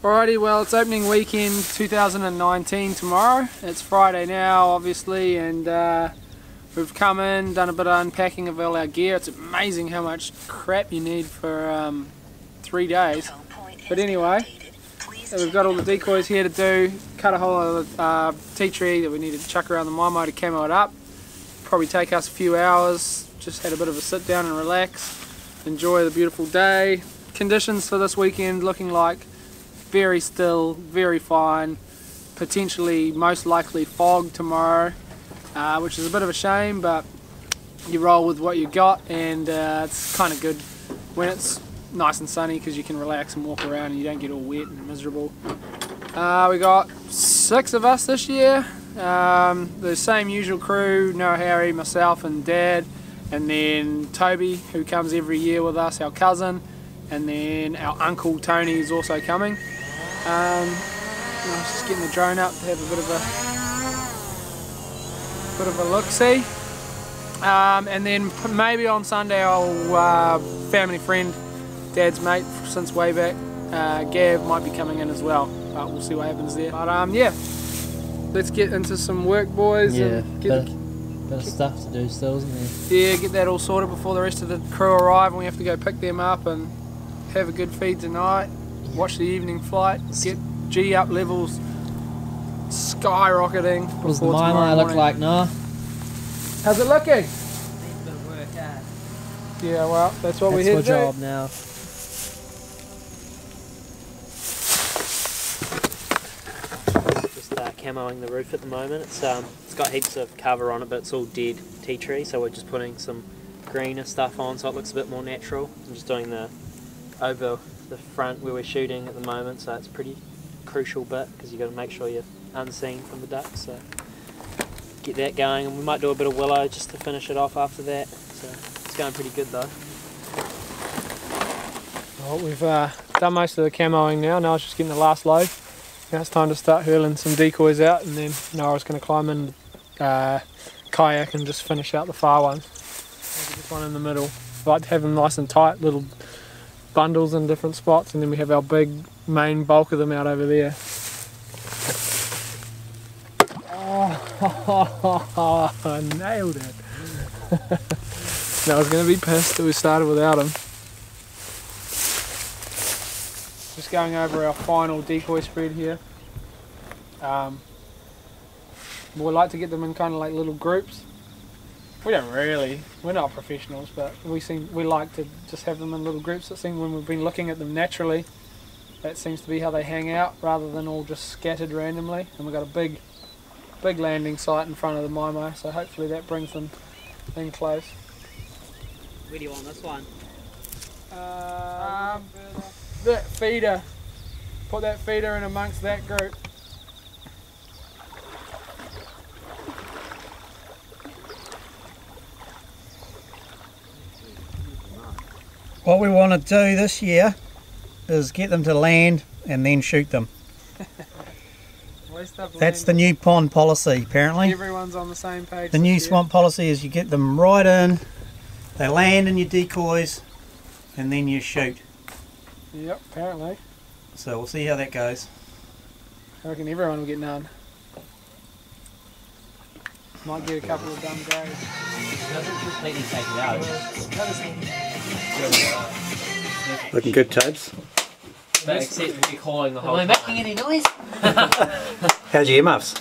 Alrighty, well it's opening weekend 2019 tomorrow. It's Friday now obviously and uh, we've come in, done a bit of unpacking of all our gear. It's amazing how much crap you need for um, three days. But anyway, we've got all the decoys here to do, cut a whole of the uh, tea tree that we need to chuck around the Mai to camo it up. Probably take us a few hours, just had a bit of a sit down and relax, enjoy the beautiful day. Conditions for this weekend looking like very still, very fine, potentially most likely fog tomorrow, uh, which is a bit of a shame, but you roll with what you got and uh, it's kind of good when it's nice and sunny because you can relax and walk around and you don't get all wet and miserable. Uh, we got six of us this year, um, the same usual crew, Noah Harry, myself and Dad, and then Toby who comes every year with us, our cousin, and then our uncle Tony is also coming. Um, I was just getting the drone up to have a bit of a bit of a look see. Um, and then maybe on Sunday our uh, family friend, dad's mate since way back, uh, Gav might be coming in as well. But we'll see what happens there. But um, yeah, let's get into some work, boys. Yeah, and get, bit, bit of stuff to do still, isn't there? yeah, get that all sorted before the rest of the crew arrive, and we have to go pick them up and have a good feed tonight watch the evening flight, get G up levels skyrocketing. What does the Mai Mai look like now? How's it looking? Yeah, well, that's what that's we're here to do. job now. Just uh, camoing the roof at the moment. It's um, it's got heaps of cover on it, but it's all dead tea tree. So we're just putting some greener stuff on, so it looks a bit more natural. I'm just doing the over the front where we're shooting at the moment, so it's pretty crucial bit because you've got to make sure you're unseen from the ducks. So get that going, and we might do a bit of willow just to finish it off after that. So it's going pretty good though. Well, we've uh, done most of the camoing now. Now it's just getting the last load. Now it's time to start hurling some decoys out, and then Nora's going to climb in uh, kayak and just finish out the far ones. This one in the middle. I like to have them nice and tight, little bundles in different spots and then we have our big main bulk of them out over there. Oh, I nailed it. I was going to be pissed that we started without him. Just going over our final decoy spread here. Um, we like to get them in kind of like little groups we don't really. We're not professionals, but we seem we like to just have them in little groups. It seems when we've been looking at them naturally, that seems to be how they hang out rather than all just scattered randomly. And we've got a big, big landing site in front of the Mai Mai, so hopefully that brings them in close. Where do you want this one? Um, that feeder. Put that feeder in amongst that group. What we want to do this year is get them to land and then shoot them. That's the new pond policy, apparently. Everyone's on the same page. The new swamp policy is you get them right in, they land in your decoys, and then you shoot. Yep, apparently. So we'll see how that goes. I reckon everyone will get none. Might get a couple of dumb grays. doesn't completely take it out. Looking good, Tobes. except we're calling the whole Am I making any noise? How's your earmuffs?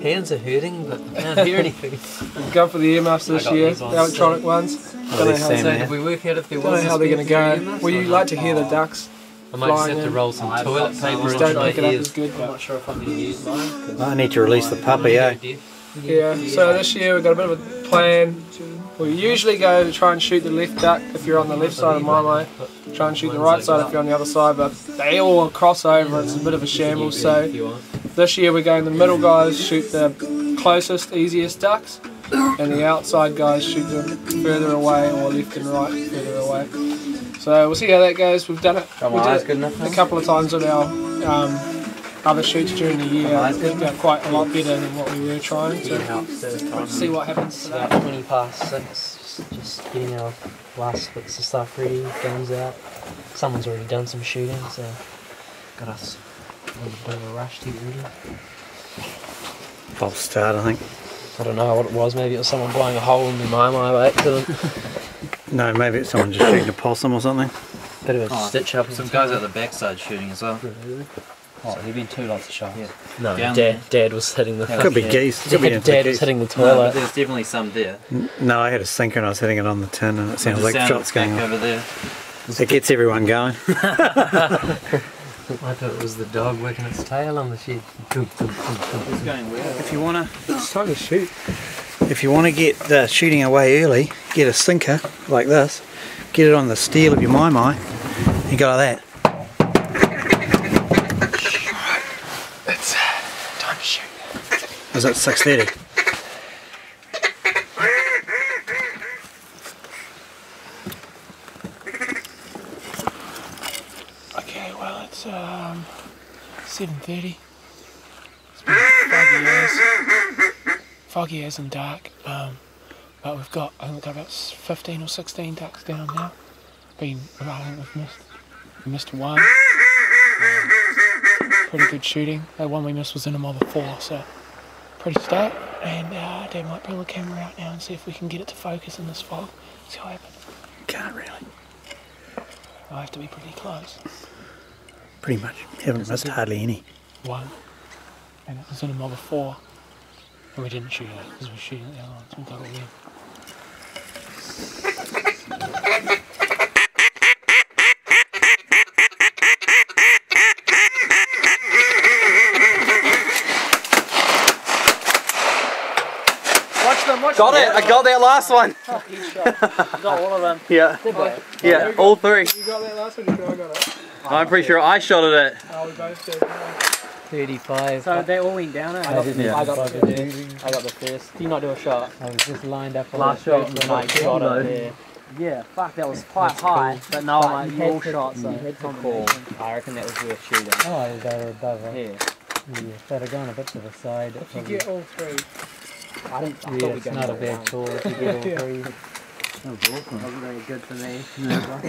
Hands are hurting, but I can't hear anything. We've gone for the earmuffs this year, the electronic ones. Don't know how, Same So there. did we work out if there Don't know how they're going to go. Well, you like to hear the ducks. I might just have to roll some toilet paper Just into don't my pick it up as ears. good. I'm not sure if I'm going to use mine. I need to release the puppy, eh? Yeah, so this year we've got a bit of a plan. We usually go to try and shoot the left duck if you're on the left side of my Mai. Try and shoot the right side if you're on the other side, but they all cross over. It's a bit of a shambles. So this year we're going the middle guys shoot the closest, easiest ducks, and the outside guys shoot them further away or left and right further away. So we'll see how that goes. We've done it. we did it a couple of times at our um, other shoots during the year. It worked out quite a lot better than what we were trying. to. let's see what happens It's today. about 20 past 6, just, just getting our last bits of stuff ready, guns out. Someone's already done some shooting, so Got us on a bit of a rush to get ready. False start, I think. I don't know what it was. Maybe it was someone blowing a hole in the my by accident. No, maybe it's someone just shooting a possum or something. Bit of a Oh, stitch up. Some guys at the backside shooting as well. Oh, there've been two lots of shots. Yeah. No, Down Dad, Dad was hitting the. Could be Yeah. geese. Could be Dad, into Dad was hitting the No, but toilet. there's definitely some there. No, I had a sinker and I was hitting it on the tin and it sounds like sound shots going over there. It gets everyone going. I thought it was the dog wagging its tail on the shed. It's going well. If you wanna It's time to shoot. if you wanna get the shooting away early, get a sinker like this, get it on the steel of your Mai Mai, you go like that. It's time to shoot. Is six thirty? Okay, well it's um 7:30. It's been foggy as foggy as and dark. Um, but we've got I think we've got about 15 or 16 ducks down now. Been I think we've missed we missed one. Um, pretty good shooting. That one we missed was in a mob of four, so pretty stoked. And uh, Dad might pull the camera out now and see if we can get it to focus in this fog. See what happens. Can't really. I have to be pretty close. Pretty much. Haven't missed hardly any. one, and it was in a mob of four. And we didn't shoot it because we were shooting the other ones. We got all them. Watch them, watch Got it! I got that last one! Got all of them. Yeah, yeah, all three. You got that last one, you got, I got it. I'm pretty sure I shot at it. Oh, we both did. 35. So they all went down, eh? I didn't Yeah. I I got got the I got the first. Did you not do a shot? I was just lined up for Last the shot first was one. like shot it there. Yeah, fuck, that was quite That's high, but no, But like you all to- shots. you So had to call. I reckon that was worth shooting. Oh, they were above it. Yeah. Yeah, if they'd have gone a bit to the side. If you get all three, I didn't. I yeah, thought we it's not a bad call if you get all Yeah. three. Wasn't very good for me.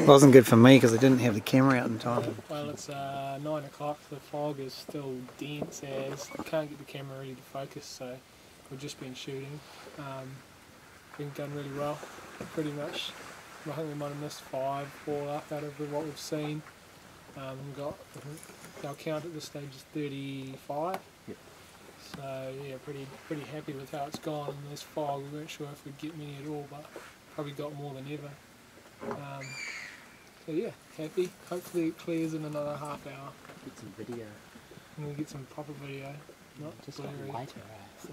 It wasn't good for me because I didn't have the camera out in time. well, it's uh, 9 o'clock. The fog is still dense as I can't get the camera ready to focus, so we've just been shooting. Um, been done really well, pretty much. I think we might have missed five, four up out of what we've seen. Um, we've got, I think our count at this stage is 35. So yeah, pretty pretty happy with how it's gone in this fog. We weren't sure if we'd get many at all, but probably got more than ever. Um, so yeah, happy. Hopefully it clears in another half hour Get some video. and we get some proper video, not Just got blurry. lighter. eh?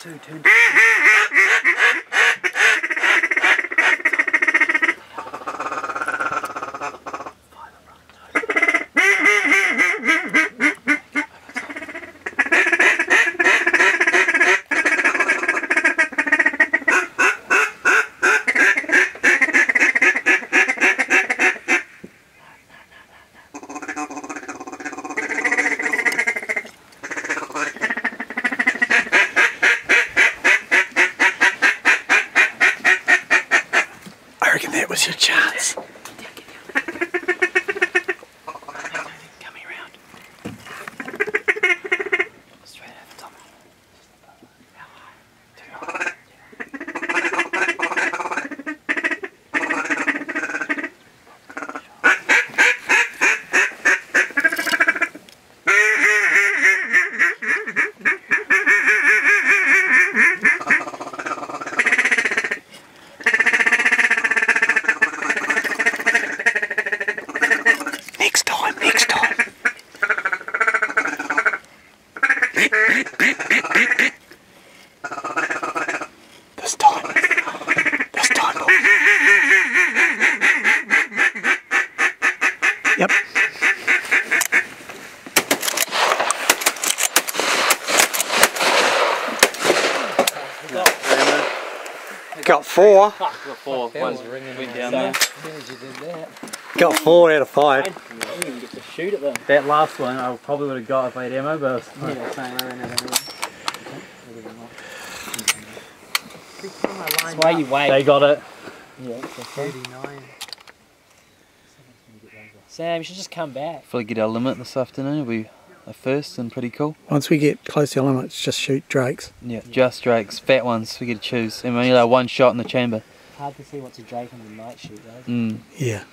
Turn two, turn to I reckon that was your chance. Coming around. Straight over the top. Next time, next time. this time. This time. Yep. Got four. Got four. One went down there. Got four out of five. You didn't get to shoot at them. That last one I probably would have got if I had ammo, but Yeah, same, I ran out of ammo. That's why you wait. They got it. Yeah, 39. Sam, you should just come back. If we get our limit this afternoon, it'll be a first and pretty cool. Once we get close to the limits, just shoot drakes. Yeah, just drakes, fat ones, we get to choose. And we only allow one shot in the chamber. Hard to see what's a drake on the night shoot, though. Mm. Yeah.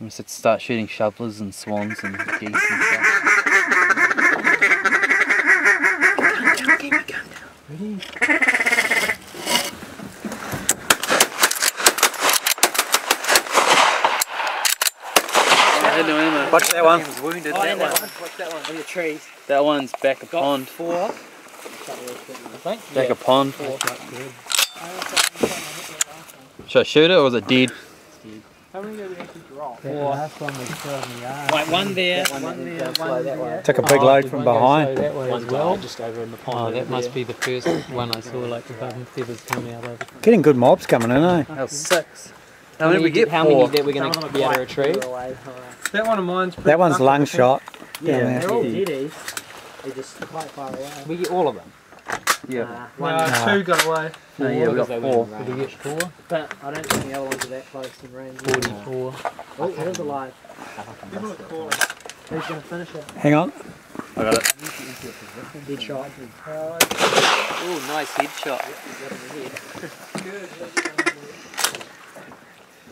We just have to start shooting shovelers and swans and geese and stuff. Watch that one. Wounded, that, one. What's that one? On the trees. That one's back a Got pond. four. I think. Back yeah. a pond. Should I shoot it or is it dead? How many did we actually drop? That last one was still in the yard. Right, one there, one, there, one there. Took a big Oh, load from behind. that way One as well. died just over in the Oh, that over must there. be the first one I saw, like the bottom feathers coming out of. Getting good mobs coming in, eh? That was six. How many, did- we get? how many that we're going to be able to retrieve? That one of mine's pretty That one's fucking- lung shot. Yeah, Yeah. they're all deadies. They're just quite far away. We get all of them. Yeah. Nah, No, one, two got away. No, yeah, we got four. Did you get four? but I don't think the other ones are that close in range. 44. Oh, it is alive. Who's going to finish it? Hang on. I got it. Dead shot. Oh, nice headshot. Always in the head. That was it last year. Oh, yesterday. It was a, just a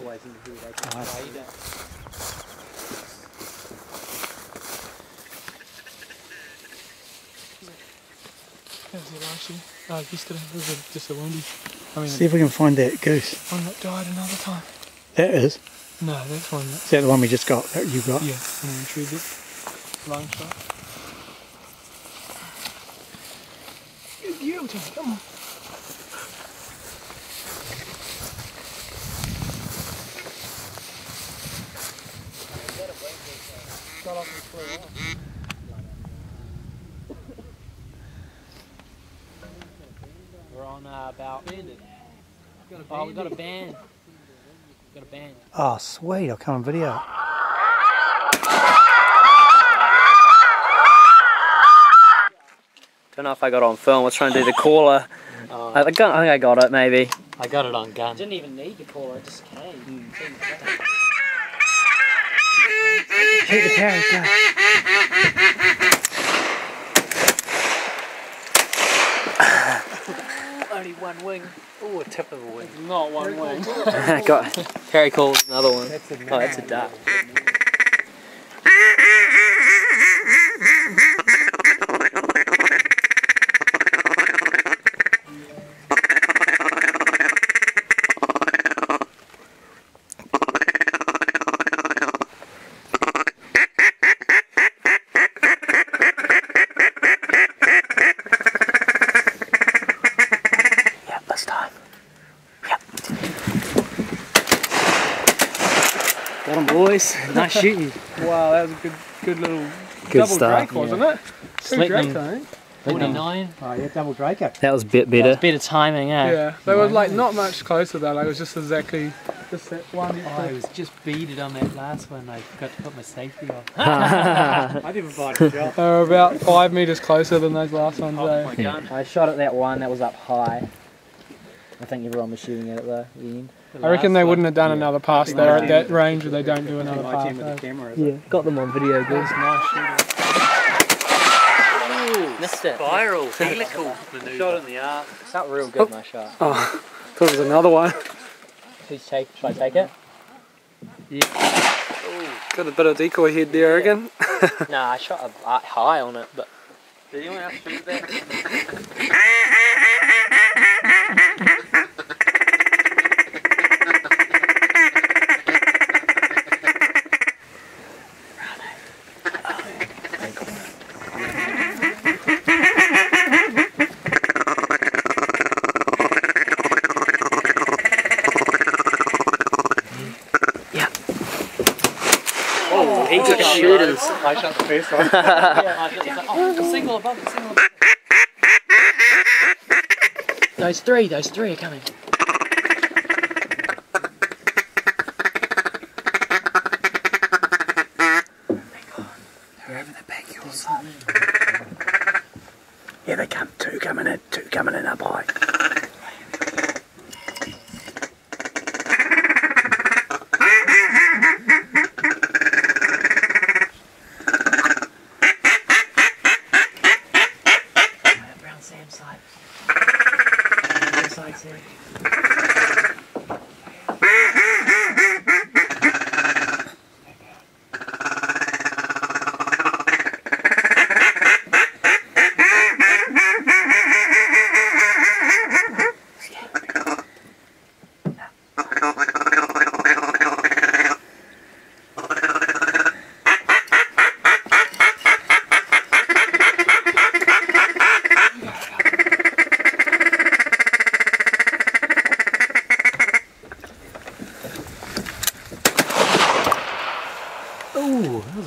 Uh, wounded. I mean, See if we can find that goose. one that died another time. That is. No, that's one that. Is that the one we just got? That you got? Yeah, and I retrieved it. Lung shot. Good girl, Tom. Come on. We're on uh, about. Oh, we got a band. Got a band. Oh, sweet. I'll come on video. Don't know if I got it on film. I was trying to do the caller. Oh. I, think I think I got it, maybe. I got it on gun. Didn't even need to call it, just came. Shoot the carrot, Only one wing. Oh, a tip of a wing. Not one wing. got Harry calls another one. That's a Oh, that's a duck. Yep, this time. Got 'em, boys. Nice shooting. wow, that was a good, good little Good double start. drake, wasn't it? Two Slit drakes, them. 49. Oh, yeah, double Draco. That was a bit better. Better timing, eh? Yeah, they were like not much closer though. Like it was just exactly just that one. Oh, I was just beaded on that last one. I forgot to put my safety on. I didn't find a shot. They were about five meters closer than those last ones. though. I shot at that one that was up high. I think everyone was shooting at it though. Ian. I reckon they wouldn't have done another pass there at that range where they don't do another My pass. team with the camera. Yeah, got them on video, guys. Nice shooting. Missed it. Spiral. Helical maneuver. Shot in the arc. It's not real good, my shot. Oh, thought it was another one. Please take. Should I take it? Got a bit of decoy head there again. nah, I shot a, uh, high on it, but. Did anyone else shoot that? Oh, he took shooters. I shot the first one. oh, single above it, single above Those three, those three are coming. Yeah, they come. Two coming in. Two coming in up high.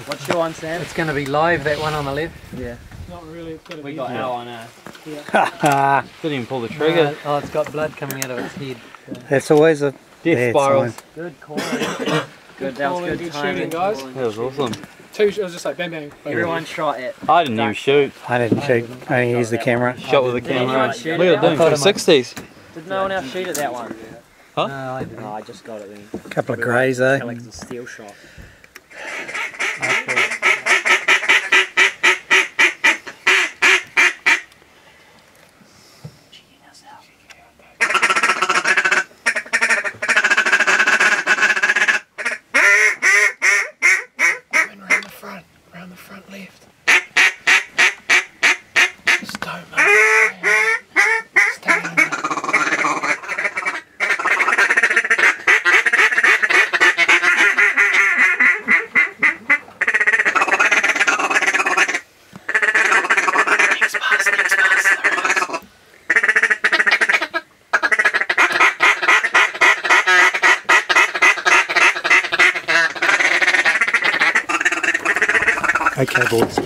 What's your one, Sam? It's going to be live, that one on the left. Yeah. Not really. It's got to We got our one. Uh, Didn't even pull the trigger. Uh, oh, it's got blood coming out of its head. That's always a Death bad spirals. sign. good call. good, that was calling, good, good timing. shooting, guys. That was awesome. Two. It was just like bang bang. bang. Everyone shot it. I didn't even shoot. I didn't shoot. I only used the camera. Shot with the camera. shoot Look it? at them thought for 60s. Did no one else shoot at that one? Huh? No, I didn't. No, I just got it then. A couple of greys though. Like a steel shot. Okay, boys.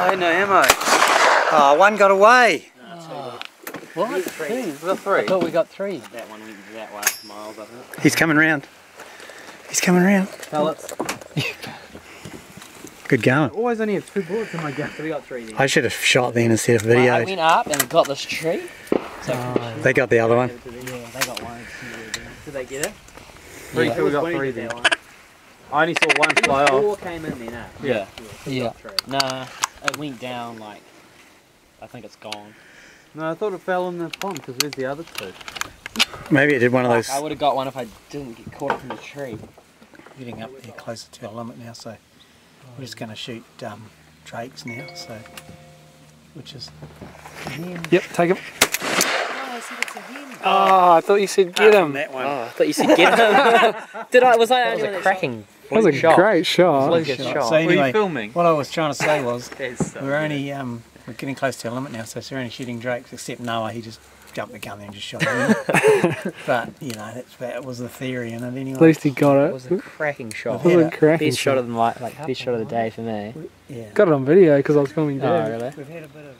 Oh, no ammo. Oh, one got away. What? Three. We got I three. thought we got three. That one went that way, miles, I think. He's coming round. He's coming round. Pellets. Good going. Always only have two bullets in my gun. So we got three then. I should have shot then instead of I went up and got this tree. So They got the other one. Yeah, they got one. Did they get it? Pretty Yeah. sure we got three then. I only saw one fly off. Four came in then, eh? Yeah. Yeah. Nah, it went down like. I think it's gone. No, I thought it fell in the pond because there's the other two. Maybe it did one of those. I would have got one if I didn't get caught up in the tree. Getting up there closer to our limit now, so we're just going to shoot um, drakes now. So, which is Yep. Take him. Oh, I thought you said get him. That that one. Oh, I thought you said get him. Did I? Was I the only one that cracking. was a shot. great shot. Lucas shot. shot. So Were you anyway, filming? what I was trying to say was so we're only um, we're getting close to our limit now, so we're only shooting drakes. Except Noah, he just jumped the gun there and just shot him. but you know, that's that was the theory in it At least he got It it. was a cracking shot. It was a cracking Best shot of the night, like best shot of the day for me. Yeah. Got it on video because I was filming Oh, Dad. really? We've had a bit of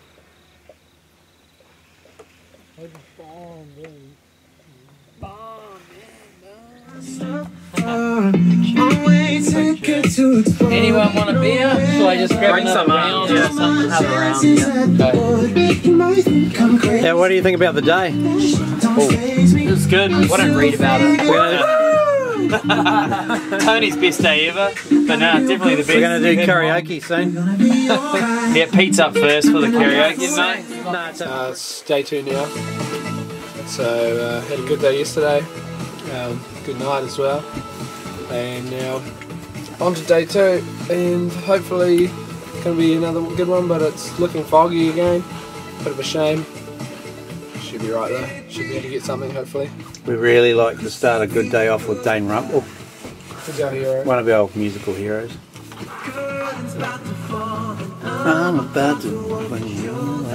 Anyone want a beer? Shall I just grab Bring another some up, round yeah. or something? Another round, yeah. Yeah, what do you think about the day? It was good. I don't read about it. Tony's best day ever. But no, definitely the best. We're going to do karaoke soon. Yeah, Pete's up first for the karaoke tonight. Uh, it's day two now. So uh, had a good day yesterday. Um, good night as well. And now on to day two, and hopefully going to be another good one. But it's looking foggy again. Bit of a shame. Should be right though. Should be able to get something hopefully. We really like to start a good day off with Dane Rumble, hero. one of our musical heroes. I'm about to when you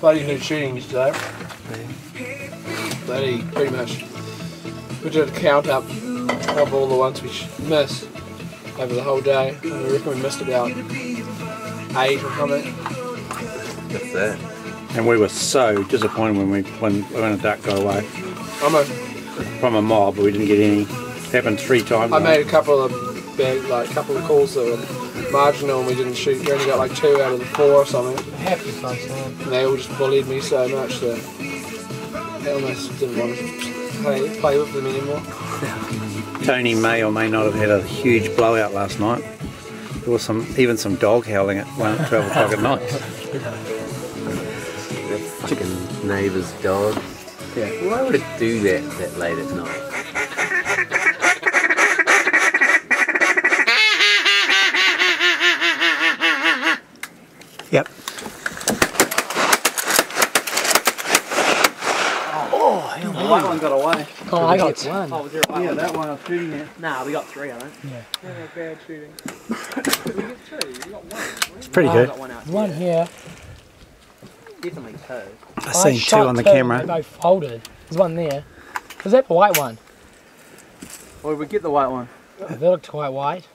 Bloody good shooting yesterday. Bloody pretty much. We did a count up of all the ones we missed over the whole day. And we reckon we missed about eight or something. That's that. And we were so disappointed when we when when a duck got away Almost. from a mob, but we didn't get any. Happened three times. I made a couple of bad, like couple of calls that were marginal and we didn't shoot. We only got like two out of the four or something. Happy close man. And they all just bullied me so much that play, play with them anymore. Tony may or may not have had a huge blowout last night. There was some, even some dog howling at 1 12 o'clock at night. Fucking neighbour's dog. Yeah. Why would it do that that late at night? The white one got away. Oh, I got one. Oh, was there a white yeah, that one I was shooting at. Nah, we got three, I think. Yeah, bad shooting. we get two. We got one. It's pretty Oh, good. got one out. One here. Definitely two. I seen two on the two, camera. They both folded. There's one there. Was that the white one? Or did we get the white one? That looked quite white.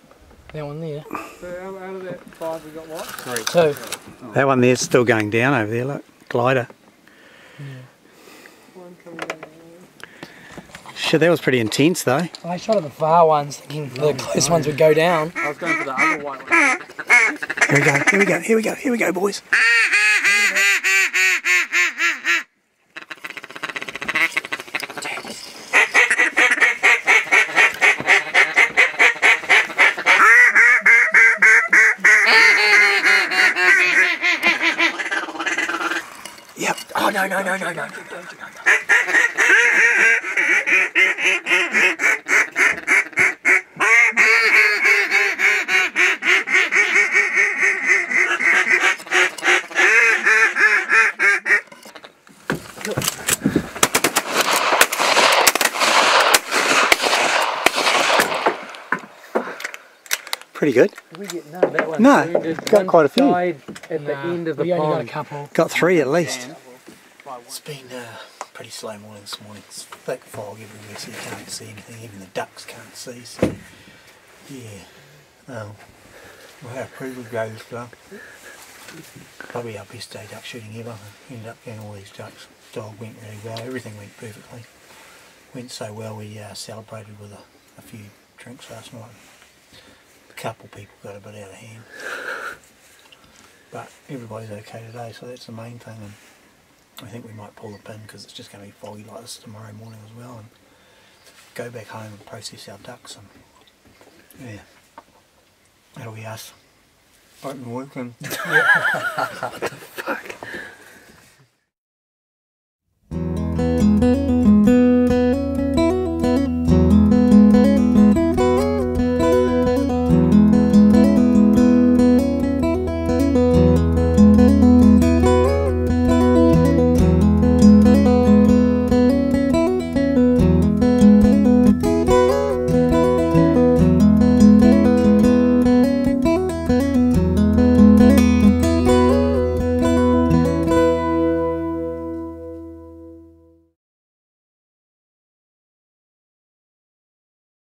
That one there. So out out of that five, we got what? Two. That one there's still going down over there, look. Glider. One coming down. Shit, that was pretty intense though. I shot at the far ones thinking the close ones would go down. I was going for the other white one. Here we go, here we go, here we go, here we go, boys. Yep. Oh no no no no no no no no. Pretty good. We get no, that one. No, got quite a few. Died at the end of the we only got a couple. Got three at least. It's been uh, pretty slow morning this morning. It's thick fog everywhere, so you can't see anything. Even the ducks can't see. So yeah, um, we'll have a pretty good go this time. Probably our best day duck shooting ever. Ended up getting all these ducks. Dog went really well. Everything went perfectly. Went so well we uh, celebrated with a, a few drinks last night. A couple people got a bit out of hand. But everybody's okay today, so that's the main thing. And I think we might pull the pin because it's just going to be foggy like this tomorrow morning as well. And go back home and process our ducks. And yeah, that'll be us. Open working. what the fuck?